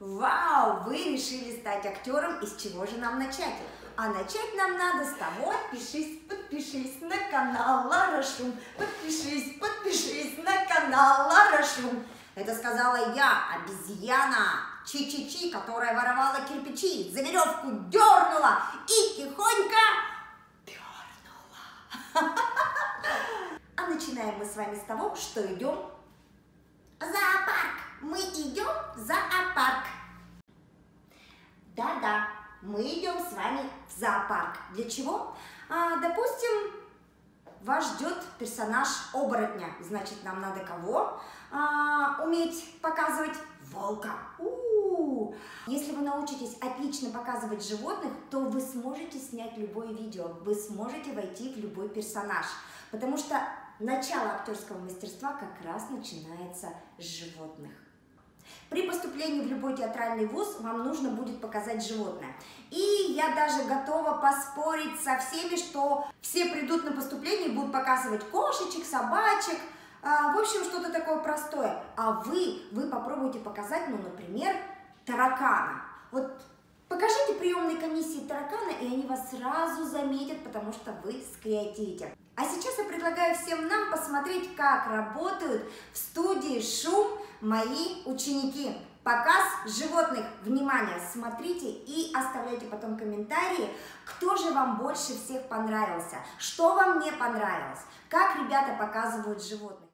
Вау, вы решили стать актером, и с чего же нам начать? А начать нам надо с того, подпишись, подпишись на канал Лара Шум, подпишись, подпишись на канал Лара Шум. Это сказала я, обезьяна, Чи-Чи-Чи, которая воровала кирпичи, за веревку дернула и тихонько пернула. А начинаем мы с вами с того, что идем в зоопарк. Мы идем в зоопарк. Да-да, мы идем с вами в зоопарк. Для чего? А, допустим, вас ждет персонаж оборотня. Значит, нам надо кого? А, уметь показывать волка. У-у-у. Если вы научитесь отлично показывать животных, то вы сможете снять любое видео, вы сможете войти в любой персонаж. Потому что начало актерского мастерства как раз начинается с животных. При поступлении в любой театральный вуз вам нужно будет показать животное. И я даже готова поспорить со всеми, что все придут на поступление и будут показывать кошечек, собачек, а, в общем, что-то такое простое. А вы, вы попробуйте показать, ну, например, таракана. Вот покажите приемной комиссии таракана, и они вас сразу заметят, потому что вы скреативите. А сейчас я предлагаю всем нам посмотреть, как работают в студии «Шум» мои ученики. Показ животных. Внимание, смотрите и оставляйте потом комментарии, кто же вам больше всех понравился, что вам не понравилось, как ребята показывают животных.